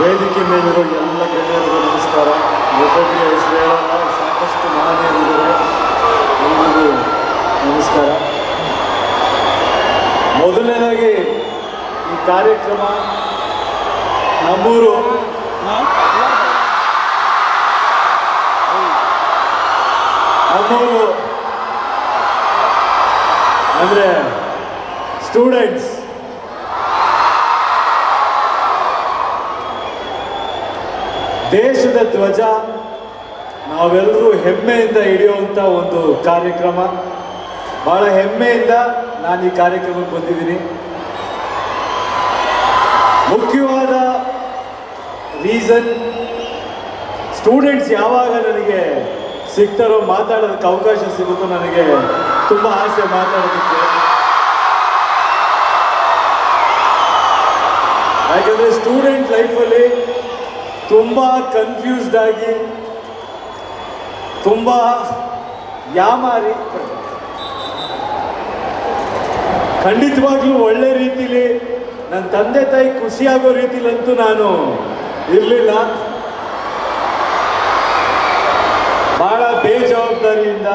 ವೇದಿಕೆ ಮೇಲಿರುವ ಎಲ್ಲ ಗಣ್ಯರಿಗೂ ನಮಸ್ಕಾರ. ಒಬ್ಬೊಬ್ಬರಿಗೆ ಹೆಸರು ಹೇಳೋಣ ಸಾಕಷ್ಟು ಮಹನೀಯರಿದ್ದಾರೆ. ಎಲ್ರಿಗೂ ನಮಸ್ಕಾರ. ಮೊದಲನೇದಾಗಿ ಈ ಕಾರ್ಯಕ್ರಮ ನಮ್ಮೂರು. ಅಂದರೆ ಸ್ಟೂಡೆಂಟ್ಸ್ ದೇಶದ ಧ್ವಜ ನಾವೆಲ್ಲರೂ ಹೆಮ್ಮೆಯಿಂದ ಹಿಡಿಯುವಂಥ ಒಂದು ಕಾರ್ಯಕ್ರಮ. ಬಹಳ ಹೆಮ್ಮೆಯಿಂದ ನಾನು ಈ ಕಾರ್ಯಕ್ರಮಕ್ಕೆ ಬಂದಿದ್ದೀನಿ. ಮುಖ್ಯವಾದ ರೀಸನ್ ಸ್ಟೂಡೆಂಟ್ಸ್ ಯಾವಾಗ ನನಗೆ ಸಿಗ್ತಾರೋ ಮಾತಾಡೋದಕ್ಕೆ ಅವಕಾಶ ಸಿಗುತ್ತೋ ನನಗೆ ತುಂಬ ಆಸೆ ಮಾತಾಡೋದಕ್ಕೆ. ಯಾಕಂದರೆ ಸ್ಟೂಡೆಂಟ್ ಲೈಫಲ್ಲಿ ತುಂಬ ಕನ್ಫ್ಯೂಸ್ಡ್ ಆಗಿ ತುಂಬ ಯಾಮಾರಿ ಖಂಡಿತವಾಗ್ಲೂ ಒಳ್ಳೆ ರೀತಿಲಿ ನನ್ನ ತಂದೆ ತಾಯಿ ಖುಷಿಯಾಗೋ ರೀತಿಲಂತೂ ನಾನು ಇರಲಿಲ್ಲ. ಬಹಳ ಬೇಜವಾಬ್ದಾರಿಯಿಂದ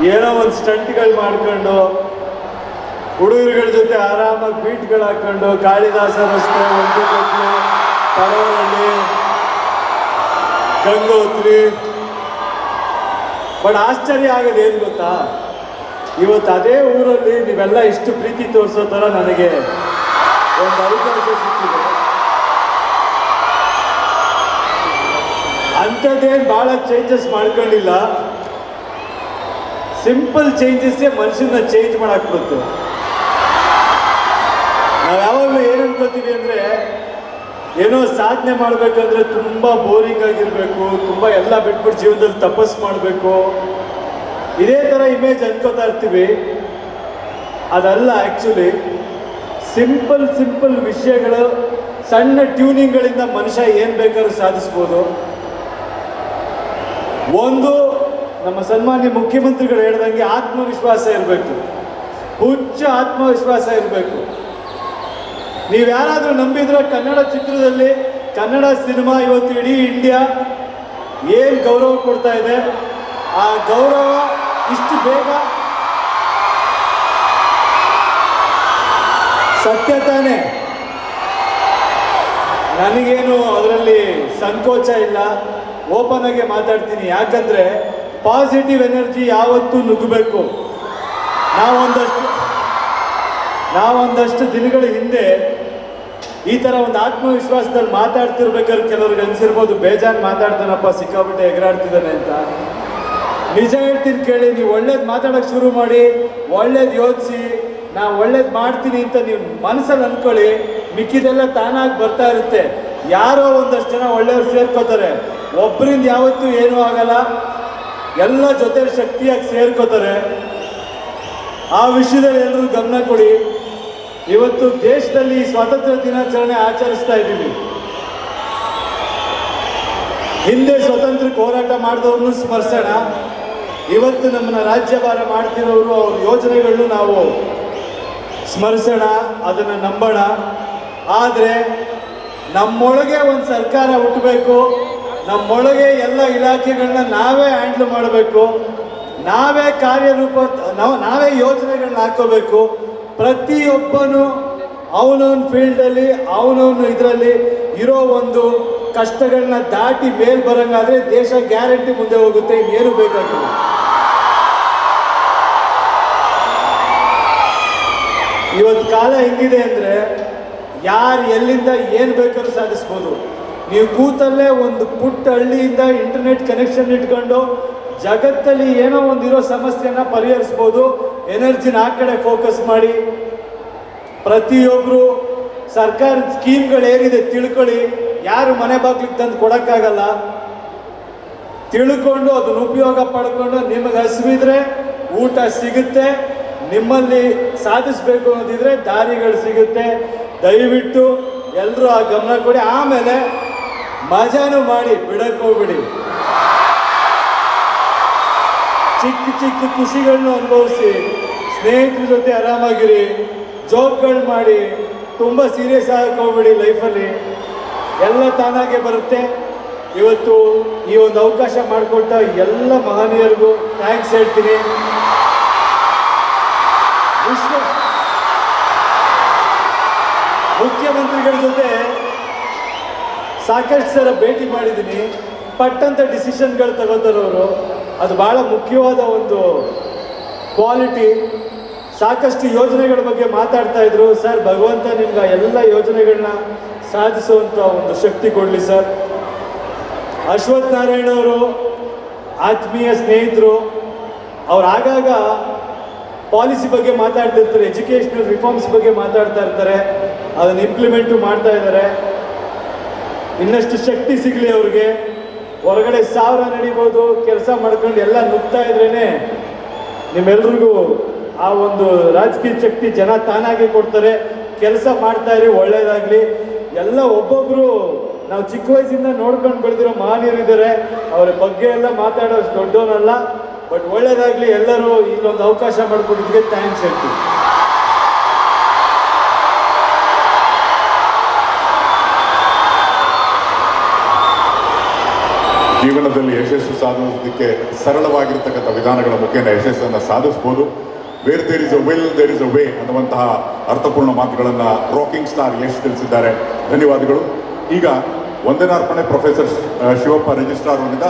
ಏನೋ ಒಂದು ಸ್ಟಂಟ್ಗಳು ಮಾಡ್ಕೊಂಡು, ಹುಡುಗರುಗಳ ಜೊತೆ ಆರಾಮಾಗಿ ಬೀಟ್ಗಳು ಹಾಕೊಂಡು, ಕಾಳಿದಾಸ ರಸ್ತೆ ಒಂದು ಪರವಳ್ಳಿ ಗಂಗೋತ್ರಿ. ಬಟ್ ಆಶ್ಚರ್ಯ ಆಗೋದು ಏನು ಗೊತ್ತಾ? ಇವತ್ತು ಅದೇ ಊರಲ್ಲಿ ನೀವೆಲ್ಲ ಇಷ್ಟು ಪ್ರೀತಿ ತೋರಿಸೋ ಥರ ನನಗೆ ಒಂದು ಅವಕಾಶ ಸಿಕ್ಕಿದೆ. ಅಂಥದ್ದೇನು ಭಾಳ ಚೇಂಜಸ್ ಮಾಡ್ಕೊಂಡಿಲ್ಲ. ಸಿಂಪಲ್ ಚೇಂಜಸ್ಸೇ ಮನುಷ್ಯನ ಚೇಂಜ್ ಮಾಡಕ್ ಬರುತ್ತೆ. ನಾವು ಯಾವಾಗಲೂ ಏನು ಅನ್ಕೋತೀವಿ ಅಂದರೆ, ಏನೋ ಸಾಧನೆ ಮಾಡಬೇಕಂದ್ರೆ ತುಂಬ ಬೋರಿಂಗ್ ಆಗಿರಬೇಕು, ತುಂಬ ಎಲ್ಲ ಬಿಟ್ಬಿಟ್ಟು ಜೀವನದಲ್ಲಿ ತಪಸ್ ಮಾಡಬೇಕು. ಇದೇ ಥರ ಇಮೇಜ್ ಅನ್ಕೋತಾ ಇರ್ತೀವಿ. ಅದಲ್ಲ ಆ್ಯಕ್ಚುಲಿ ಸಿಂಪಲ್ ಸಿಂಪಲ್ ವಿಷಯಗಳು, ಸಣ್ಣ ಟ್ಯೂನಿಂಗ್ಗಳಿಂದ ಮನುಷ್ಯ ಏನು ಬೇಕಾದ್ರೂ ಸಾಧಿಸ್ಬೋದು. ಒಂದು ನಮ್ಮ ಸನ್ಮಾನ್ಯ ಮುಖ್ಯಮಂತ್ರಿಗಳು ಹೇಳ್ದಂಗೆ ಆತ್ಮವಿಶ್ವಾಸ ಇರಬೇಕು. ಹುಚ್ಚ ಆತ್ಮವಿಶ್ವಾಸ ಇರಬೇಕು. ನೀವು ಯಾರಾದರೂ ನಂಬಿದ್ರೆ ಕನ್ನಡ ಚಿತ್ರದಲ್ಲಿ ಕನ್ನಡ ಸಿನಿಮಾ ಇವತ್ತು ಇಡೀ ಇಂಡಿಯಾ ಏನು ಗೌರವ ಕೊಡ್ತಾ ಇದೆ, ಆ ಗೌರವ ಇಷ್ಟು ಬೇಗ ಸತ್ಯ ತಾನೇ. ನನಗೇನು ಅದರಲ್ಲಿ ಸಂಕೋಚ ಇಲ್ಲ. ಓಪನ್ ಆಗಿ ಮಾತಾಡ್ತೀನಿ. ಯಾಕಂದ್ರೆ ಪಾಸಿಟಿವ್ ಎನರ್ಜಿ ಯಾವತ್ತೂ ನುಗ್ಗಬೇಕು. ನಾವೊಂದಷ್ಟು ನಾವೊಂದಷ್ಟು ದಿನಗಳ ಹಿಂದೆ ಈ ತರ ಒಂದು ಆತ್ಮವಿಶ್ವಾಸದಲ್ಲಿ ಮಾತಾಡ್ತಿರ್ಬೇಕಾದ್ರೆ ಕೆಲವ್ರಿಗೆ ಅನ್ಸಿರ್ಬೋದು, ಬೇಜಾರು ಮಾತಾಡ್ತಾನಪ್ಪ ಸಿಕ್ಕಾಬಿಟ್ಟೆ ಎಗರಾಡ್ತಿದ್ದಾನೆ ಅಂತ. ನಿಜ ಹೇಳ್ತೀನಿ ಕೇಳಿ, ನೀವು ಒಳ್ಳೇದು ಮಾತಾಡಕ್ ಶುರು ಮಾಡಿ, ಒಳ್ಳೇದು ಯೋಚಿಸಿ ನಾವು ಒಳ್ಳೇದು ಮಾಡ್ತೀನಿ ಅಂತ ನೀವು ಮನಸ್ಸಲ್ಲಿ ಅನ್ಕೊಳ್ಳಿ, ಮಿಕ್ಕಿದೆಲ್ಲ ತಾನಾಗಿ ಬರ್ತಾ ಇರುತ್ತೆ. ಯಾರೋ ಒಂದಷ್ಟು ಜನ ಒಳ್ಳೆಯವ್ರು ಸೇರ್ಕೋತಾರೆ. ಒಬ್ಬರಿಂದ ಯಾವತ್ತೂ ಏನೂ ಆಗಲ್ಲ. ಎಲ್ಲ ಜೊತೆ ಶಕ್ತಿಯಾಗಿ ಸೇರ್ಕೋತಾರೆ. ಆ ವಿಷಯದಲ್ಲಿ ಎಲ್ಲರೂ ಗಮನ ಕೊಡಿ. ಇವತ್ತು ದೇಶದಲ್ಲಿ ಸ್ವಾತಂತ್ರ್ಯ ದಿನಾಚರಣೆ ಆಚರಿಸ್ತಾ ಇದ್ದೀವಿ. ಹಿಂದೆ ಸ್ವತಂತ್ರಕ್ಕೆ ಹೋರಾಟ ಮಾಡಿದವ್ರನ್ನು ಸ್ಮರಿಸೋಣ. ಇವತ್ತು ನಮ್ಮನ್ನ ರಾಜ್ಯಭಾರ ಮಾಡ್ತಿರೋರು ಅವ್ರ ಯೋಜನೆಗಳನ್ನು ನಾವು ಸ್ಮರಿಸೋಣ, ಅದನ್ನು ನಂಬೋಣ. ಆದರೆ ನಮ್ಮೊಳಗೆ ಒಂದು ಸರ್ಕಾರ ಹುಟ್ಟಬೇಕು. ನಮ್ಮೊಳಗೆ ಎಲ್ಲ ಇಲಾಖೆಗಳನ್ನ ನಾವೇ ಹ್ಯಾಂಡ್ಲ್ ಮಾಡಬೇಕು. ನಾವೇ ಕಾರ್ಯರೂಪ, ನಾವು, ನಾವೇ ಯೋಜನೆಗಳನ್ನ ಹಾಕೋಬೇಕು. ಪ್ರತಿಯೊಬ್ಬನು ಅವನವನ ಫೀಲ್ಡಲ್ಲಿ, ಅವನವನು ಇದರಲ್ಲಿ ಇರೋ ಒಂದು ಕಷ್ಟಗಳನ್ನ ದಾಟಿ ಮೇಲ್ ಬರಂಗಾದ್ರೆ ದೇಶ ಗ್ಯಾರಂಟಿ ಮುಂದೆ ಹೋಗುತ್ತೆ, ಇನ್ನೇನು ಬೇಕಾಗಿಲ್ಲ. ಇವತ್ತು ಕಾಲ ಹೆಂಗಿದೆ ಅಂದ್ರೆ ಯಾರು ಎಲ್ಲಿಂದ ಏನು ಬೇಕಾದ್ರೂ ಸಾಧಿಸ್ಬೋದು. ನೀವು ಕೂತಲ್ಲೇ ಒಂದು ಪುಟ್ಟ ಹಳ್ಳಿಯಿಂದ ಇಂಟರ್ನೆಟ್ ಕನೆಕ್ಷನ್ ಇಟ್ಕೊಂಡು ಜಗತ್ತಲ್ಲಿ ಏನೋ ಒಂದು ಇರೋ ಸಮಸ್ಯೆನ ಪರಿಹರಿಸ್ಬೋದು ಎನರ್ಜಿನ ಆ ಕಡೆ ಫೋಕಸ್ ಮಾಡಿ. ಪ್ರತಿಯೊಬ್ಬರು ಸರ್ಕಾರದ ಸ್ಕೀಮ್ಗಳು ಏನಿದೆ ತಿಳ್ಕೊಳ್ಳಿ, ಯಾರು ಮನೆ ಬಾಗ್ಲಿಕ್ಕೆ ತಂದು ಕೊಡೋಕ್ಕಾಗಲ್ಲ. ತಿಳ್ಕೊಂಡು ಅದನ್ನ ಉಪಯೋಗ ಪಡ್ಕೊಂಡು ನಿಮಗೆ ಹಸಿವಿದ್ರೆ ಊಟ ಸಿಗುತ್ತೆ, ನಿಮ್ಮಲ್ಲಿ ಸಾಧಿಸ್ಬೇಕು ಅನ್ನೋದಿದ್ರೆ ದಾರಿಗಳು ಸಿಗುತ್ತೆ. ದಯವಿಟ್ಟು ಎಲ್ಲರೂ ಆ ಗಮನ ಕೊಡಿ. ಆಮೇಲೆ ಮಜಾನು ಮಾಡಿ ಹೋಗ್ಬಿಡಿ. ಚಿಕ್ಕ ಚಿಕ್ಕ ಖುಷಿಗಳನ್ನ ಅನುಭವಿಸಿ, ಸ್ನೇಹಿತರ ಜೊತೆ ಆರಾಮಾಗಿರಿ, ಜೋಕ್ಗಳು ಮಾಡಿ, ತುಂಬ ಸೀರಿಯಸ್ ಆಗಕ್ಕೆ ಲೈಫಲ್ಲಿ ಎಲ್ಲ ತಾನಾಗೆ ಬರುತ್ತೆ. ಇವತ್ತು ಈ ಒಂದು ಅವಕಾಶ ಮಾಡಿಕೊಟ್ಟ ಎಲ್ಲ ಮಹನೀಯರಿಗೂ ಥ್ಯಾಂಕ್ಸ್ ಹೇಳ್ತೀನಿ. ಮುಖ್ಯಮಂತ್ರಿಗಳ ಜೊತೆ ಸಾಕಷ್ಟು ಸಲ ಭೇಟಿ ಮಾಡಿದ್ದೀನಿ. ಪಟ್ಟಂತ ಡಿಸಿಷನ್ಗಳು ತಗೋತಾರವರು ಅದು ಭಾಳ ಮುಖ್ಯವಾದ ಒಂದು ಕ್ವಾಲಿಟಿ ಸಾಕಷ್ಟು ಯೋಜನೆಗಳ ಬಗ್ಗೆ ಮಾತಾಡ್ತಾ ಇದ್ರು. ಸರ್, ಭಗವಂತ ನಿಮ್ಗೆ ಎಲ್ಲ ಯೋಜನೆಗಳನ್ನ ಸಾಧಿಸುವಂಥ ಒಂದು ಶಕ್ತಿ ಕೊಡಲಿ, ಸರ್. ಅಶ್ವಥ್ ನಾರಾಯಣ ಅವರು ಆತ್ಮೀಯ ಸ್ನೇಹಿತರು, ಅವ್ರು ಆಗಾಗ ಪಾಲಿಸಿ ಬಗ್ಗೆ ಮಾತಾಡ್ತಿರ್ತಾರೆ ಎಜುಕೇಷನಲ್ ರಿಫಾರ್ಮ್ಸ್ ಬಗ್ಗೆ ಮಾತಾಡ್ತಾ ಇರ್ತಾರೆ. ಅದನ್ನು ಇಂಪ್ಲಿಮೆಂಟು ಮಾಡ್ತಾ ಇದ್ದಾರೆ. ಇನ್ನಷ್ಟು ಶಕ್ತಿ ಸಿಗಲಿ ಅವ್ರಿಗೆ. ಹೊರಗಡೆ ಸಾವಿರ ನಡಿಬೋದು, ಕೆಲಸ ಮಾಡ್ಕೊಂಡು ಎಲ್ಲ ನುಗ್ತಾ ಇದ್ರೇನೆ ನಿಮ್ಮೆಲ್ರಿಗೂ ಆ ಒಂದು ರಾಜಕೀಯ ಶಕ್ತಿ ಜನ ತಾನಾಗಿ ಕೊಡ್ತಾರೆ. ಕೆಲಸ ಮಾಡ್ತಾ ಇರಿ, ಒಳ್ಳೇದಾಗ್ಲಿ. ಎಲ್ಲ ಒಬ್ಬೊಬ್ರು ನಾವು ಚಿಕ್ಕ ವಯಸ್ಸಿಂದ ನೋಡ್ಕೊಂಡು ಬೆಳೆದಿರೋ ಮಹನೀಯರಿದ್ದಾರೆ ಅವರ ಬಗ್ಗೆ ಎಲ್ಲ ಮಾತಾಡೋಷ್ಟು ದೊಡ್ಡವನಲ್ಲ. ಬಟ್ ಒಳ್ಳೇದಾಗ್ಲಿ ಎಲ್ಲರೂ ಇಲ್ಲೊಂದು ಅವಕಾಶ ಮಾಡಿಕೊಟ್ಟಿದ್ದಕ್ಕೆ ಥ್ಯಾಂಕ್ಸ್ ಹೇಳ್ತೀವಿ. ಜೀವನದಲ್ಲಿ ಯಶಸ್ಸು ಸಾಧಿಸೋದಕ್ಕೆ ಸರಳವಾಗಿರ್ತಕ್ಕಂಥ ವಿಧಾನಗಳ ಮುಖೇನ ಯಶಸ್ಸನ್ನು ಸಾಧಿಸ್ಬೋದು. Where there is a will there is a way ಅನ್ನುವಂತಹ ಅರ್ಥಪೂರ್ಣ ಮಾತುಗಳನ್ನು ರಾಕಿಂಗ್ ಸ್ಟಾರ್ ಯಶ್ ತಿಳಿಸಿದ್ದಾರೆ. ಧನ್ಯವಾದಗಳು. ಈಗ ವಂದನಾರ್ಪಣೆ ಪ್ರೊಫೆಸರ್ ಶಿವಪ್ಪ ರಿಜಿಸ್ಟ್ರಾರ್ ಅವರಿಂದ